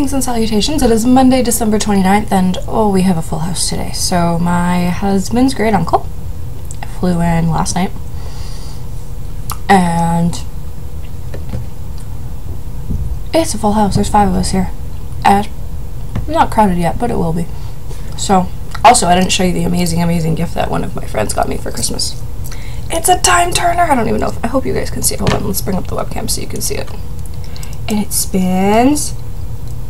Greetings and salutations. It is Monday, December 29th, and oh, we have a full house today. So, my husband's great uncle flew in last night, and it's a full house. There's five of us here. And not crowded yet, but it will be. So, also, I didn't show you the amazing, amazing gift that one of my friends got me for Christmas. It's a time turner. I don't even know if I hope you guys can see it. Hold on, let's bring up the webcam so you can see it. And it spins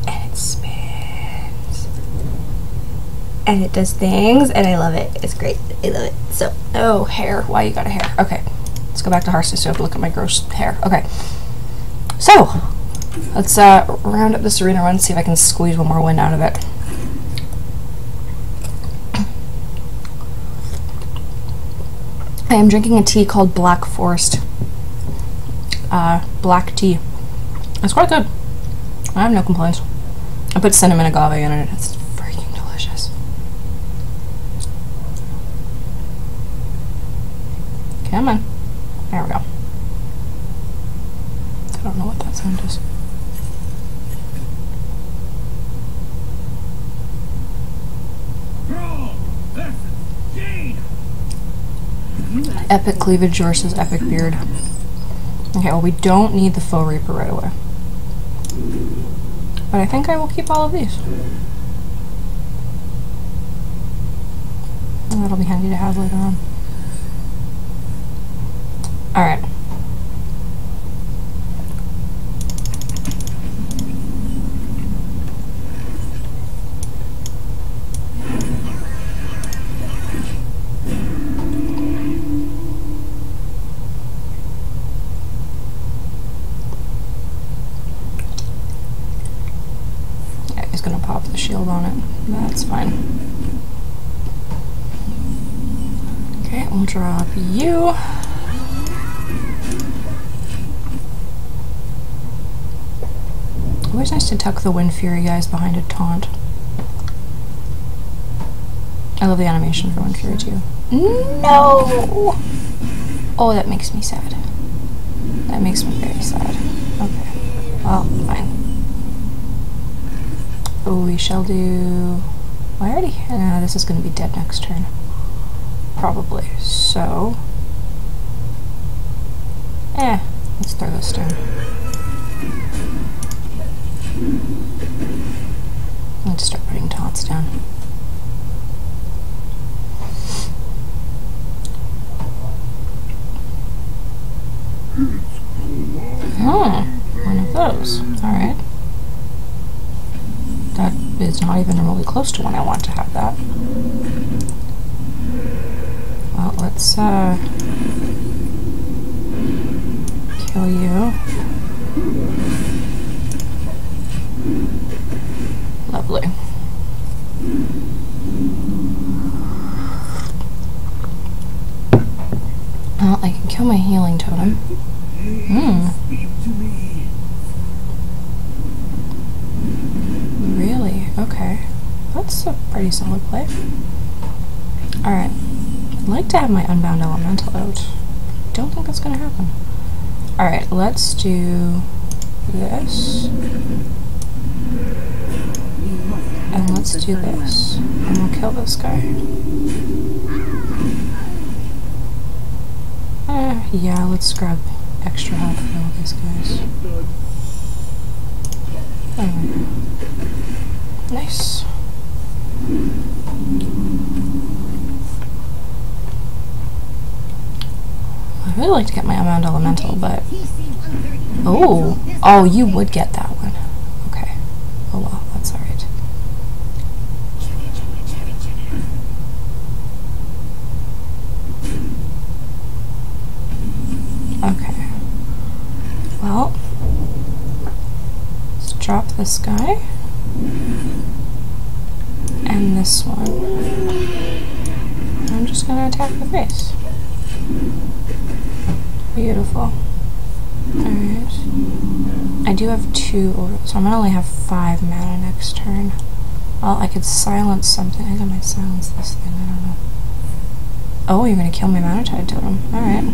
and it spins and it does things and I love it. It's great. I love it. So, oh, hair. Why you got a hair? Okay, let's go back to Harsey so I have to look at my gross hair. Okay, so let's uh, round up this arena run see if I can squeeze one more win out of it. I am drinking a tea called Black Forest. Uh, black tea. It's quite good. I have no complaints. I put cinnamon agave in it. It's Come on. There we go. I don't know what that sound is. Epic cleavage versus epic beard. Okay, well we don't need the Fel Reaver right away. But I think I will keep all of these. And that'll be handy to have later on. Alright. Yeah, he's gonna pop the shield on it. That's fine. Okay, we'll drop you. Always nice to tuck the Windfury guys behind a taunt. I love the animation for Windfury too. No! Oh, that makes me sad. That makes me very sad. Okay. Well, fine. Oh, we shall do... I already... No, this is going to be dead next turn. Probably. So... Eh, let's throw this down. Let's start putting taunts down. Oh, one of those. Alright. That is not even remotely close to when I want to have that. Well, let's uh, kill you. Lovely. Well, I can kill my healing totem. Hmm. Really? Okay. That's a pretty solid play. Alright. I'd like to have my Unbound Elemental out. Don't think that's gonna happen. Alright, let's do this. And let's do this. And we'll kill this guy. Uh, yeah, let's grab extra health for all these guys. Nice. I really like to get my Unbound Elemental, but... Oh! Oh, you would get that one. Okay. Oh well, that's alright. Okay. Well, let's drop this guy. And this one. I'm just gonna attack the face. Beautiful. Alright. I do have two, so I'm gonna only have five mana next turn. Well, I could silence something. I think I might silence this thing, I don't know. Oh, you're gonna kill my mana tide totem. Alright.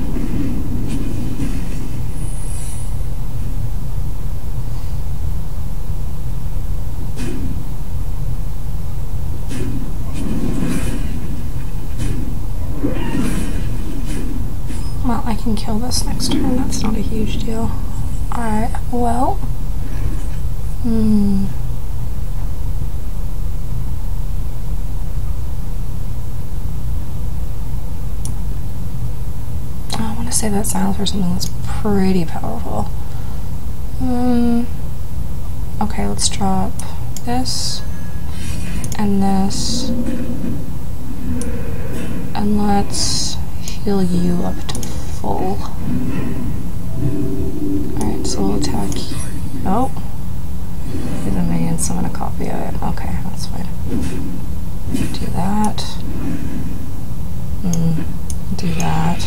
Can kill this next turn. That's not a huge deal. Alright, well. Hmm. I want to say that silence for something that's pretty powerful. Um, okay, let's drop this and this. And let's heal you up to full. Alright, so we'll attack. Oh. A minion, so I'm gonna it. Okay, that's fine. Do that. Mm, do that.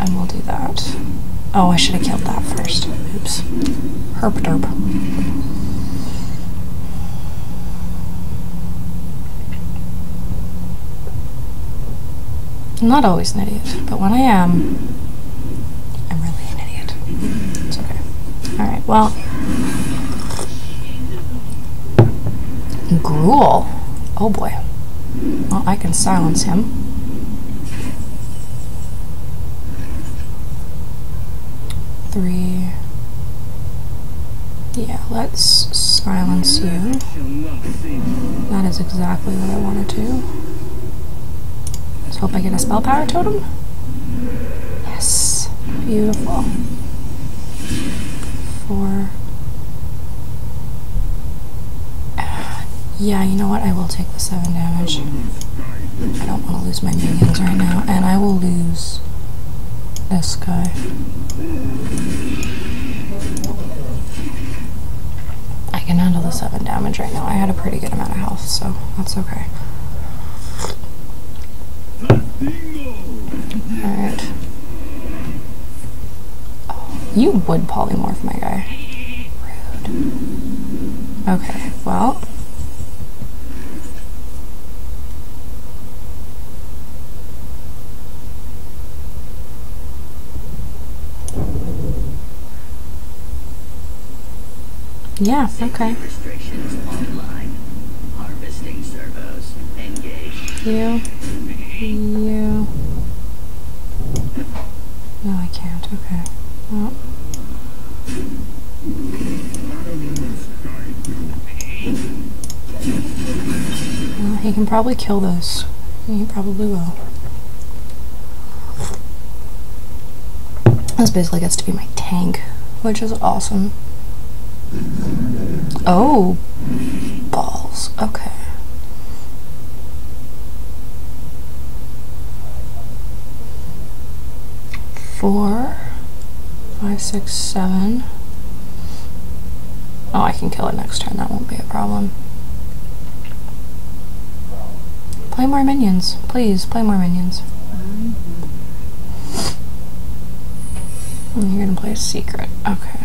And we'll do that. Oh, I should have killed that first. Oops. Herp derp. I'm not always an idiot, but when I am, I'm really an idiot. It's okay. Alright, well. Gruul. Oh boy. Well, I can silence him. Three. Yeah, let's silence you. That is exactly what I wanted to. Let's hope I get a spell power totem. Yes. Beautiful. Four. Uh, yeah, you know what? I will take the seven damage. I don't want to lose my minions right now, and I will lose this guy. I can handle the seven damage right now. I had a pretty good amount of health, so that's okay. Alright. Oh, you would polymorph, my guy. Rude. Okay, well. Yeah, okay. Restrictions You. You. No, I can't. Okay. Well. Well, he can probably kill this. He probably will. This basically gets to be my tank, which is awesome. Oh, balls. Okay. Four, five, six, seven. Oh, I can kill it next turn. That won't be a problem. Play more minions. Please, play more minions. And you're gonna play a secret. Okay.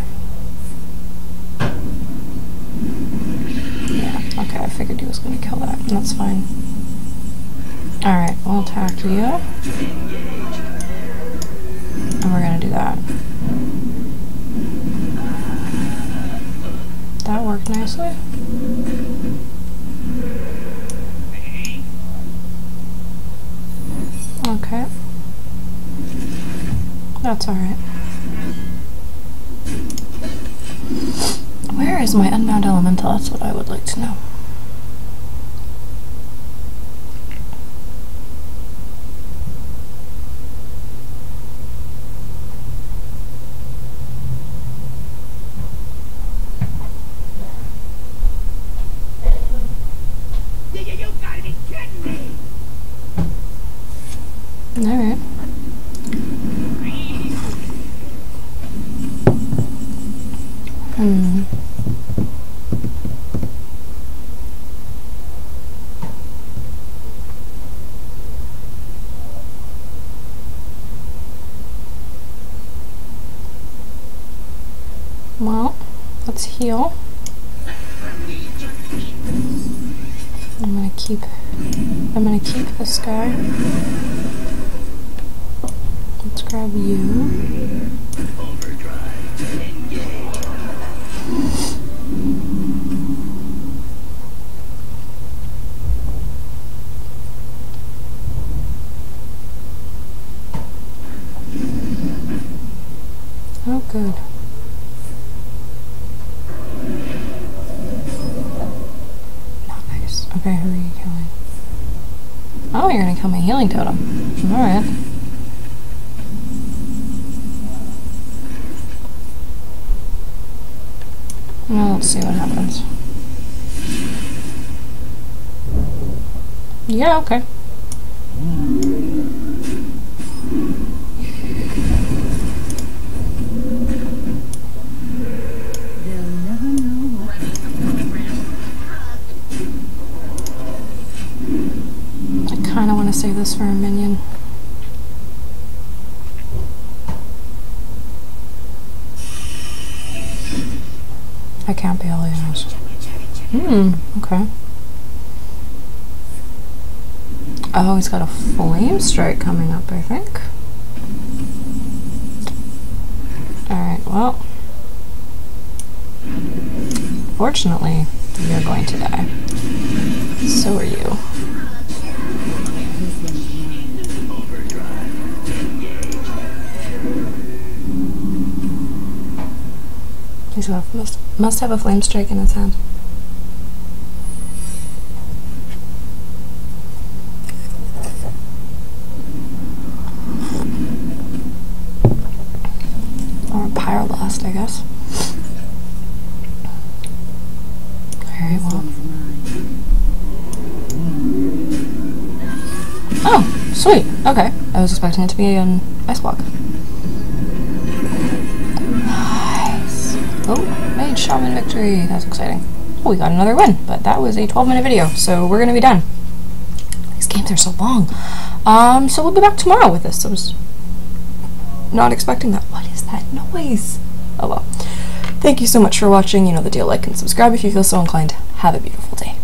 Yeah, okay, I figured he was gonna kill that. That's fine. Alright, we'll attack you. And we're gonna do that. That worked nicely. Okay. That's alright. Where is my unbound elemental? That's what I would like to know. Well, let's heal. I'm gonna keep I'm gonna keep this guy. Let's grab you. Overdrive engaged. Okay, who are you killing? Oh, you're gonna kill my healing totem. Alright. Well, let's see what happens. Yeah, okay. I kind of want to save this for a minion. I can't be aliens. Hmm, okay. Oh, he's got a Flamestrike coming up, I think. Alright, well. Fortunately, you're going to die. So are you. Must must have a Flamestrike in his hand. Or a pyroblast, I guess. Very well. Oh, sweet. Okay. I was expecting it to be an ice block. Oh, made shaman victory. That's exciting. Oh, we got another win, but that was a 12 minute video, so we're gonna be done. These games are so long. Um, so we'll be back tomorrow with this. I was not expecting that. What is that noise? Oh well. Thank you so much for watching. You know the deal. Like and subscribe if you feel so inclined. Have a beautiful day.